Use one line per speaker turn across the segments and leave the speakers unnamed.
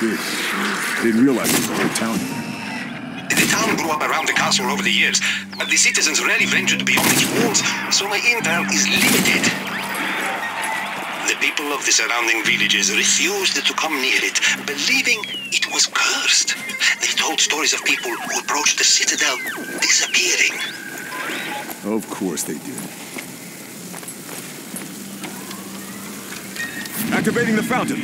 this. Didn't realize it was a whole town here.
The town grew up around the castle over the years, but the citizens rarely ventured beyond its walls, so my intel is limited. The people of the surrounding villages refused to come near it, believing it was cursed. They told stories of people who approached the citadel disappearing.
Of course they did. Activating the fountain.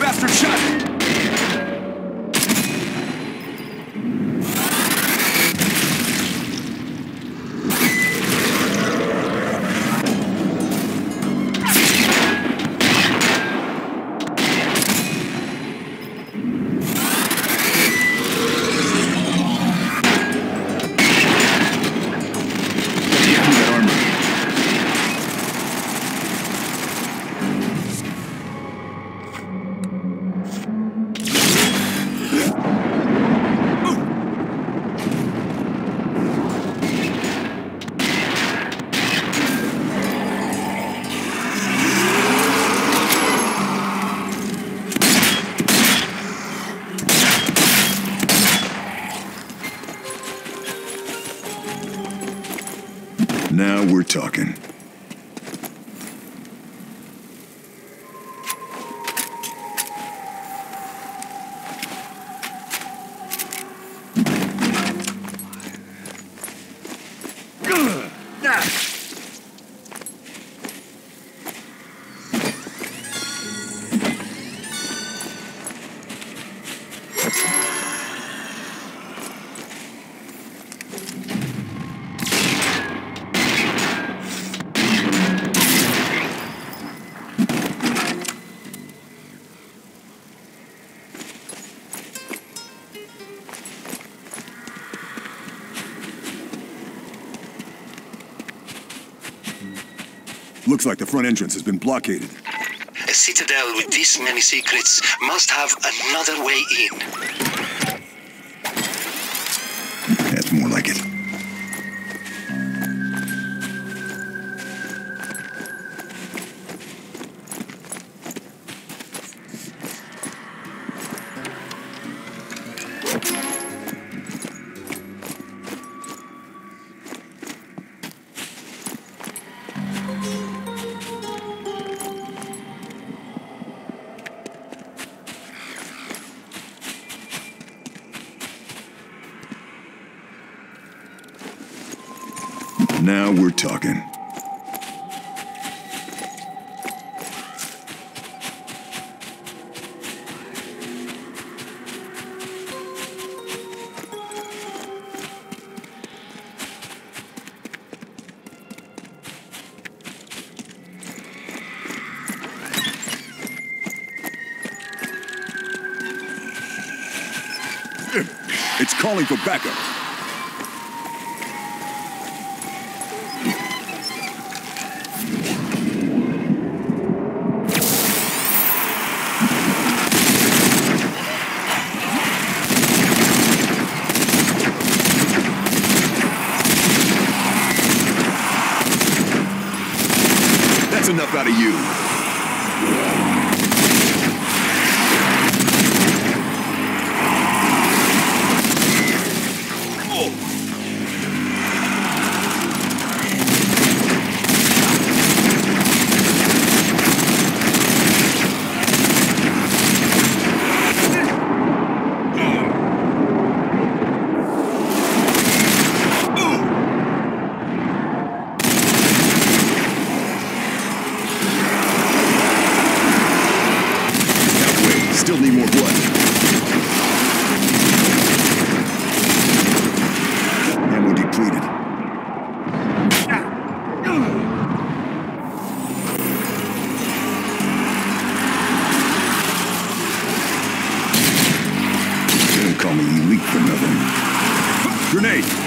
Bastard
shot! We're talking.
Looks like the front entrance has been blockaded.
A citadel with this many secrets must have another way in.
That's more like it. Now we're talking.
It's calling for backup. Grenade!